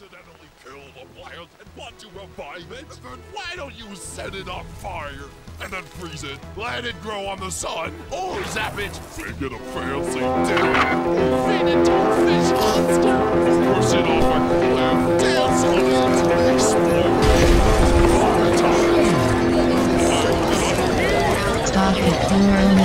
accidentally kill the plant and want to revive it, then why don't you set it on fire and then freeze it, let it grow on the sun, or zap it Make it a fancy dinner, feed it to a fish monster, push it off a cliff, dance on it, explode. Fire. Stop it, you it.